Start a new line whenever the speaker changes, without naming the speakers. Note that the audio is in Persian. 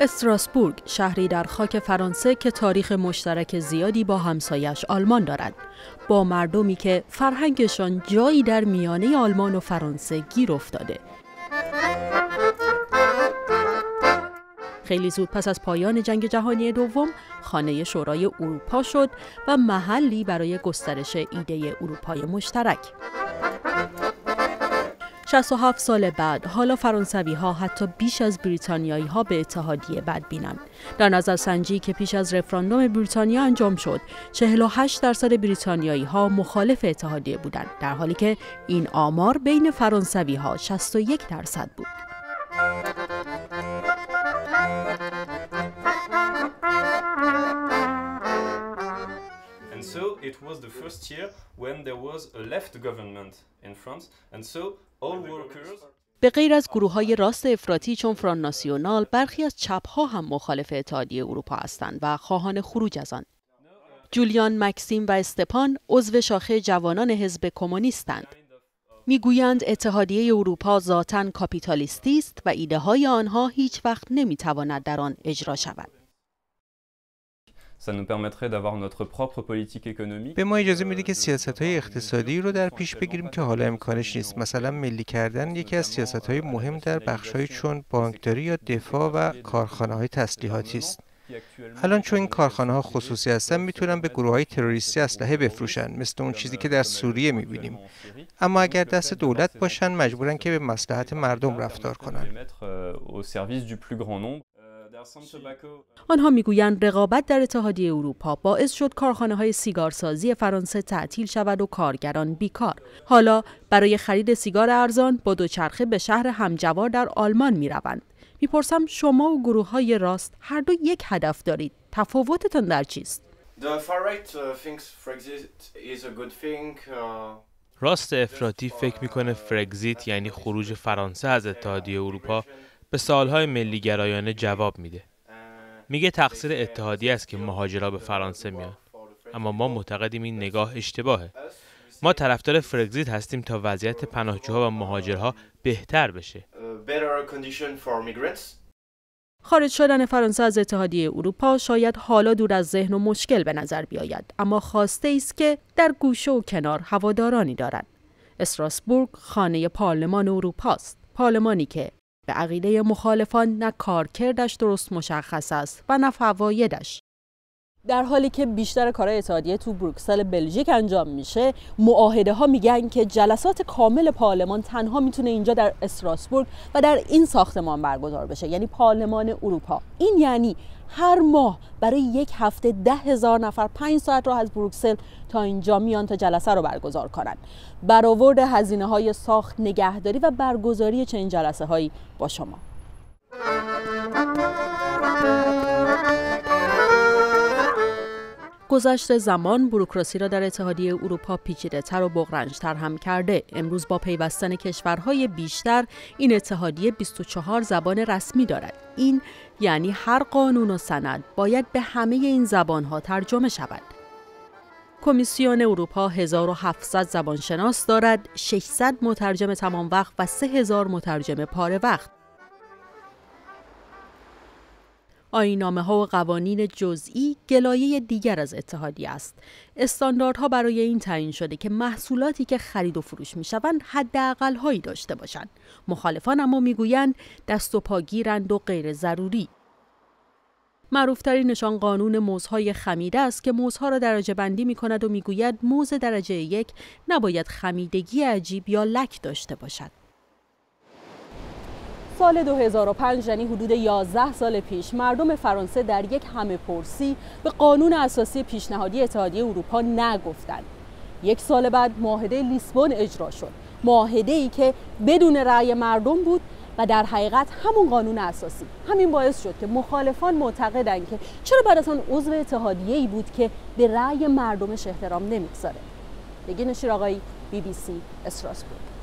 استراسبورگ شهری در خاک فرانسه که تاریخ مشترک زیادی با همسایش آلمان دارد. با مردمی که فرهنگشان جایی در میانه آلمان و فرانسه گیر افتاده. خیلی زود پس از پایان جنگ جهانی دوم خانه شورای اروپا شد و محلی برای گسترش ایده اروپای مشترک. 67 سال بعد حالا فرانسوی ها حتی بیش از بریتانیایی ها به اتحادیه بد بینند. در نظر سنجی که پیش از رفراندوم بریتانیا انجام شد 48 درصد بریتانیایی ها مخالف اتحادیه بودند در حالی که این آمار بین فرانسوی ها 61 درصد بود.
Was the first year when there was a left government in France. And so all workers
به غیر از گروه های راست افراطی چون فران ناسیونال برخی از چپ ها هم مخالف اتحادیه اروپا هستند و خواهان خروج از آن. جولیان مکسیم و استپان عضو شاخه جوانان حزب کمونیستند. می‌گویند اتحادیه اروپا ذاتا کاپیتالیستی است و ایده های آنها هیچ وقت نمی‌تواند در آن اجرا شود.
Ça nous permettrait d'avoir notre propre politique économique.
به ما اجازه میده که سیاست های اقتصادی رو در پیش بگیریم؟ که حالا امکانش نیست. مثلا ملی کردن یکی از سیاست های مهم در بخش های چون بانکداری یا دفاع و کارخانه های تسلیحاتی است. الان چون این کارخانه ها خصوصی هستن می‌تونن به گروه های تروریستی اسلحه بفروشن مثل اون چیزی که در سوریه می‌بینیم. اما اگر دست دولت باشن مجبورن که به مصلحت مردم رفتار کنن.
آنها می‌گویند رقابت در اتحادیه اروپا باعث شد کارخانه های سیگارسازی فرانسه تعطیل شود و کارگران بیکار. حالا برای خرید سیگار ارزان با دوچرخه به شهر همجوار در آلمان می روند. می‌پرسم شما و گروه های راست هر دو یک هدف دارید. تفاوتتان در چیست؟
راست افراطی فکر می‌کنه فرگزیت یعنی خروج فرانسه از اتحادیه اروپا به سالهای ملیگرایانه جواب میده. میگه تقصیر اتحادیه است که مهاجرا به فرانسه میان. اما ما معتقدیم این نگاه اشتباهه. ما طرفدار فرگزیت هستیم تا وضعیت پناهجوها و مهاجرها بهتر بشه.
خارج شدن فرانسه از اتحادیه اروپا شاید حالا دور از ذهن و مشکل به نظر بیاید اما خواسته است که در گوشه و کنار هوادارانی دارد استراسبورگ خانه پارلمان اروپا است پارلمانی که به عقیده مخالفان نه کارکردش درست مشخص است و نه فوایدش. در حالی که بیشتر کارهای اتحادیه تو بروکسل بلژیک انجام میشه معاهده ها میگن که جلسات کامل پارلمان تنها می‌تونه اینجا در استراسبورگ و در این ساختمان برگزار بشه یعنی پارلمان اروپا. این یعنی هر ماه برای یک هفته ده هزار نفر پنج ساعت راه از بروکسل تا اینجا میان تا جلسه رو برگزار کنند برآورد هزینه های ساخت نگهداری و برگزاری چنین جلسه هایی با شما. گذشت زمان بروکراسی را در اتحادیه اروپا پیچیده تر و بغرنجتر هم کرده. امروز با پیوستن کشورهای بیشتر این اتحادیه 24 زبان رسمی دارد. این یعنی هر قانون و سند باید به همه این زبانها ترجمه شود. کمیسیون اروپا 1700 زبانشناس دارد، 600 مترجم تمام وقت و 3000 مترجم پاره وقت. آینامه ها و قوانین جزئی گلایه دیگر از اتحادیه است. استانداردها برای این تعیین شده که محصولاتی که خرید و فروش می شوند حداقل هایی داشته باشند. مخالفان اما می‌گویند دست و پاگیرند و غیر ضروری. معروفترینشان قانون موزهای خمیده است که موزها را درجه بندی می کند و می‌گوید موز درجه یک نباید خمیدگی عجیب یا لک داشته باشد. سال 2005 یعنی حدود 11 سال پیش مردم فرانسه در یک همه پرسی به قانون اساسی پیشنهادی اتحادیه اروپا نگفتند. یک سال بعد معاهده لیسبون اجرا شد. معاهده ای که بدون رأی مردم بود و در حقیقت همون قانون اساسی همین باعث شد که مخالفان معتقدند که چرا بعد از آن عضو اتحادیه ای بود که به رأی مردمش احترام نمی‌گذاره. بگین شیر آقایی بی بی سی استراسبورگ